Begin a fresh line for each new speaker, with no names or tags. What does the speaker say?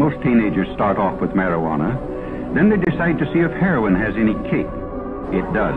Most teenagers start off with marijuana. Then they decide to see if heroin has any kick. It does.